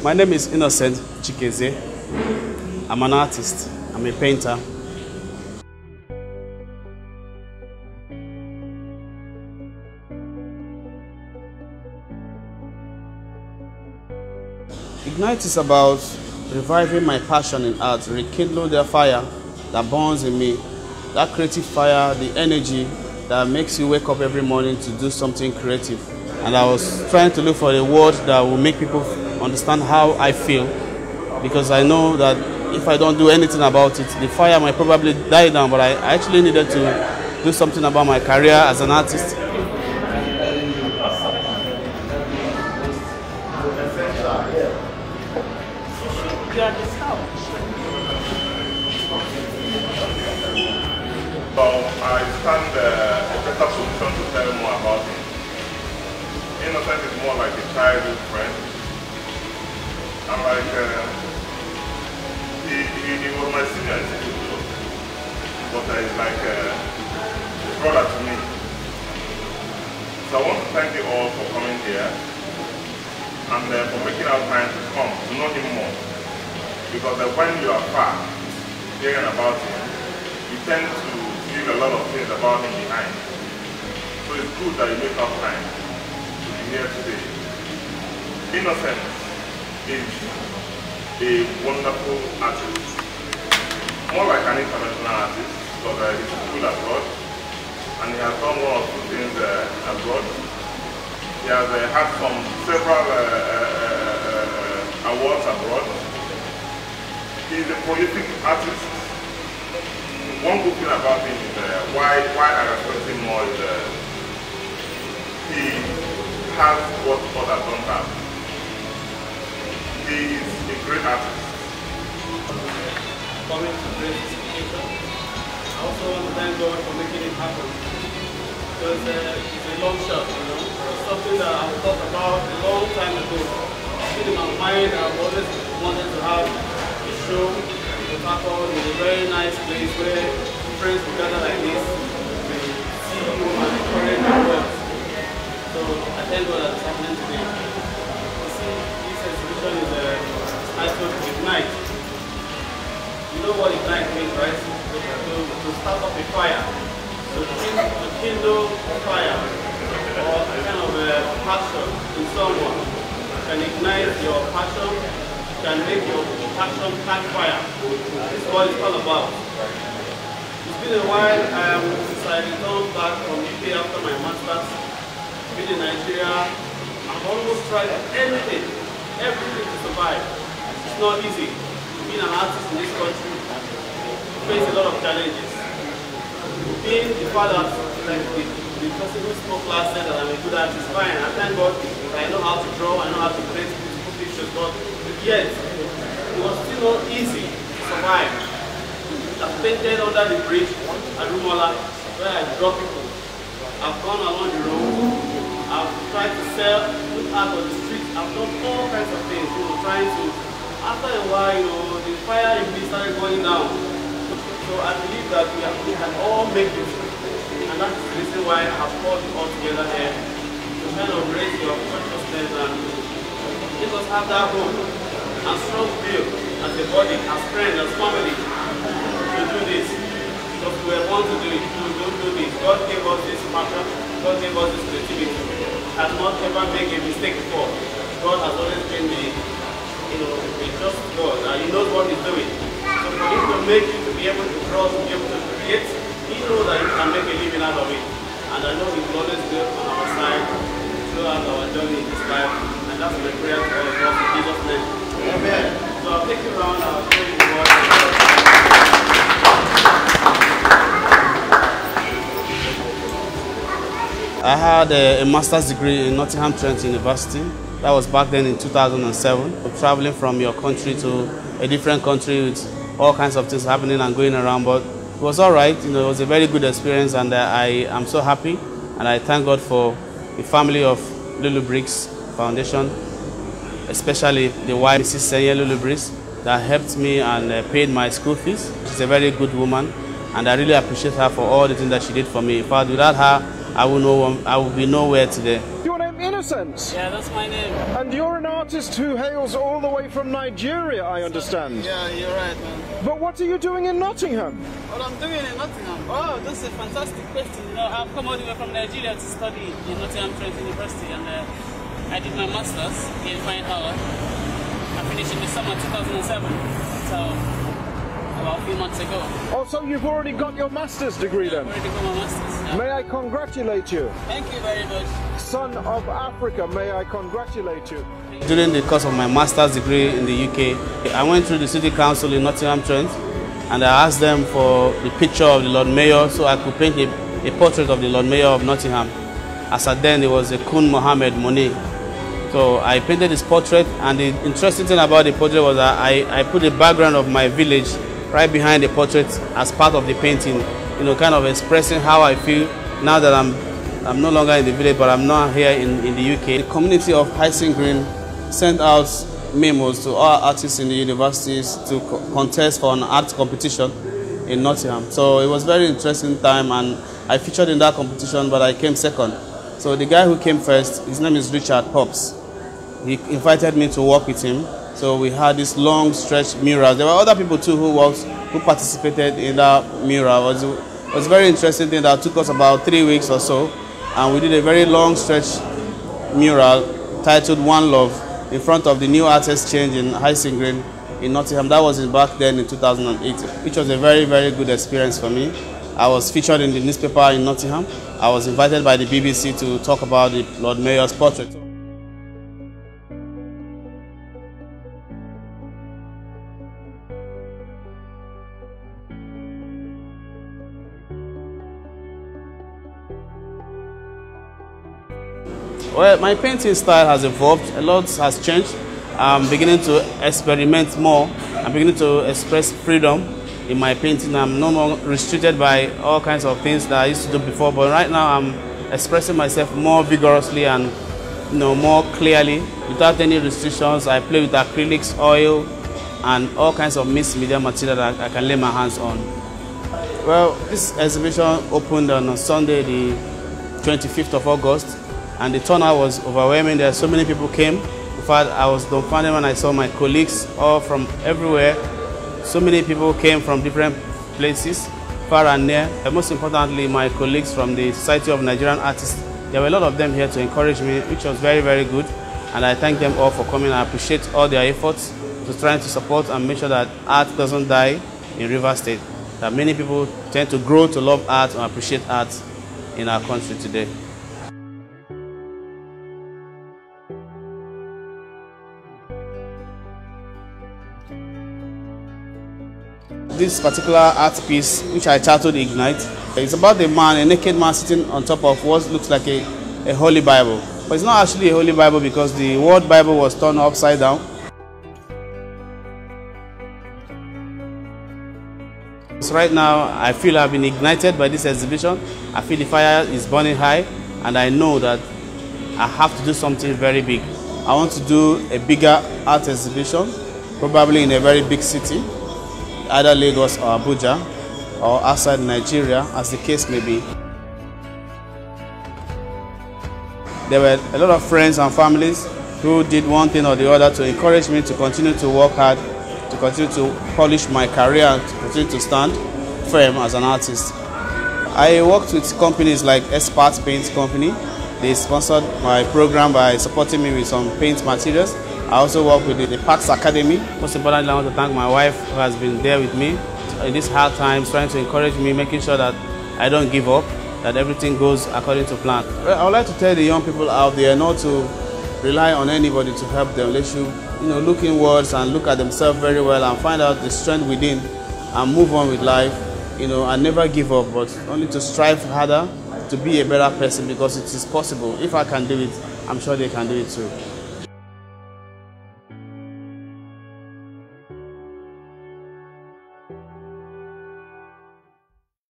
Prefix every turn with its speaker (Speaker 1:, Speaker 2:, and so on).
Speaker 1: My name is Innocent Chikezie. I'm an artist. I'm a painter. Ignite is about reviving my passion in art, rekindle the fire that burns in me, that creative fire, the energy that makes you wake up every morning to do something creative. And I was trying to look for a word that will make people understand how I feel because I know that if I don't do anything about it, the fire might probably die down. But I actually needed to do something about my career as an artist.
Speaker 2: So I stand uh, here and uh, for making our time to come to know him more. Because uh, when you are far, hearing about him, you tend to leave a lot of things about him behind. So it's good that you make up time to be here today. Innocent is a wonderful artist. More like an international artist, because uh, he's school abroad and he has done one or two things uh, abroad. He has uh, had some several uh, uh, uh, awards abroad. He's a prolific artist one good thing about him is why why I respect him more is he has what others don't have. He is a great artist.
Speaker 1: Coming to education. I also want to thank God for making it happen. Because uh, it's a long shot, something that I've thought about a long time ago. In my mind. I've always wanted to have a show Papa is a very nice place where friends will gather like this to see you and encourage your work. So I thank God that it's happening today. You see, this exhibition is uh, a titled Ignite. You know what Ignite means, right? To, to start up a fire. To, to kindle a fire or a kind of a passion in someone can ignite your passion can make your passion catch fire. Is what it's all about. It's been a while um, since I returned back from UK after my master's. Been in Nigeria. I've almost tried anything, everything to survive. It's not easy. Being an artist in this country, you face a lot of challenges. Being the father, like the person who spoke last said that I'm a good artist, fine. I thank God I know how to draw, I know how to create beautiful pictures, but yet it was still not easy to survive. I painted under the bridge at Rumuola where I draw people. I've gone along the road, I've tried to sell, put art on the street, I've done all kinds of things, you know, trying to, after a while, you know, the fire in me started going down. So I believe that we, are, we can all make it. And that's the reason why I've called you all together here to kind of raise your consciousness and let us have that hope and strong will as a body, as friends, as family to do this. Because we were born to do it, to do, do this. God gave us this passion, God gave us this creativity. Has not ever made a mistake before. God has always been the, you know, a just God, and He knows what He's doing. So for Him to make you to be able to cross, to be able to create, He knows that you can make a living out of it. And I know He will always be on our side throughout our journey in this life. And that's my prayer to all of us in Jesus' name. Amen. So I'll take you around, I'll show you what. I had a, a master's degree in Nottingham Trent University. That was back then in 2007. Traveling from your country to a different country with all kinds of things happening and going around, but it was all right. You know, it was a very good experience, and uh, I am so happy. And I thank God for the family of Lulu Briggs Foundation, especially the wife, Mrs. Seinye Lulu Briggs, that helped me and uh, paid my school fees. She's a very good woman, and I really appreciate her for all the things that she did for me. In fact, without her, I would know I would be nowhere today.
Speaker 3: You know what I mean?
Speaker 4: Innocence?
Speaker 5: Yeah, that's my name.
Speaker 4: And you're an artist who hails all the way from Nigeria, I understand.
Speaker 5: Yeah, you're right, man.
Speaker 4: But what are you doing in Nottingham?
Speaker 5: What I'm doing in Nottingham? Oh, this is a fantastic question. You know, I've come all the way from Nigeria to study in Nottingham Trent University, and uh, I did my master's in fine art. I finished in the summer 2007. So about a few months ago.
Speaker 4: Oh, so you've already got your master's degree then?
Speaker 5: I've already got my master's. Yeah.
Speaker 4: May I congratulate you?
Speaker 5: Thank you very much.
Speaker 4: Son of Africa, may I congratulate you?
Speaker 1: During the course of my master's degree in the UK, I went through the City Council in Nottingham Trent and I asked them for the picture of the Lord Mayor so I could paint a, a portrait of the Lord Mayor of Nottingham. As at then, it was a Kun Mohammed Munir. So I painted his portrait and the interesting thing about the portrait was that I, I put the background of my village right behind the portrait as part of the painting, you know, kind of expressing how I feel now that I'm, I'm no longer in the village, but I'm now here in, in the UK. The community of Hyson Green sent out memos to all artists in the universities to co contest for an art competition in Nottingham. So it was very interesting time and I featured in that competition, but I came second. So the guy who came first, his name is Richard Pops. He invited me to work with him so we had this long stretch mural. There were other people too who worked, who participated in that mural. It was, it was a very interesting thing that took us about three weeks or so. And we did a very long stretch mural titled One Love in front of the New Art Exchange in Hyson Green in Nottingham. That was back then in 2008, which was a very, very good experience for me. I was featured in the newspaper in Nottingham. I was invited by the BBC to talk about the Lord Mayor's portrait. Well, my painting style has evolved. A lot has changed. I'm beginning to experiment more. I'm beginning to express freedom in my painting. I'm no more restricted by all kinds of things that I used to do before. But right now, I'm expressing myself more vigorously and you know more clearly without any restrictions. I play with acrylics, oil, and all kinds of mixed media material that I can lay my hands on. Well, this exhibition opened on Sunday, the 25th of August and the turnout was overwhelming. There so many people came. In fact, I was dumbfounded when I saw my colleagues all from everywhere. So many people came from different places, far and near. And most importantly, my colleagues from the Society of Nigerian Artists. There were a lot of them here to encourage me, which was very, very good. And I thank them all for coming. I appreciate all their efforts to trying to support and make sure that art doesn't die in River State. That many people tend to grow to love art and appreciate art in our country today. This particular art piece, which I titled Ignite, it's about a man, a naked man sitting on top of what looks like a, a Holy Bible. But it's not actually a Holy Bible because the word Bible was turned upside down. So right now, I feel I've been ignited by this exhibition. I feel the fire is burning high, and I know that I have to do something very big. I want to do a bigger art exhibition, probably in a very big city either Lagos or Abuja or outside Nigeria as the case may be. There were a lot of friends and families who did one thing or the other to encourage me to continue to work hard, to continue to polish my career and to continue to stand firm as an artist. I worked with companies like Expert Paint Company. They sponsored my program by supporting me with some paint materials I also work with the, the Parks Academy. Most importantly, I want to thank my wife who has been there with me in these hard times, trying to encourage me, making sure that I don't give up, that everything goes according to plan. I would like to tell the young people out there not to rely on anybody to help them. They should you know, look inwards and look at themselves very well and find out the strength within and move on with life, you know, and never give up, but only to strive harder to be a better person because it is possible. If I can do it, I'm sure they can do it too.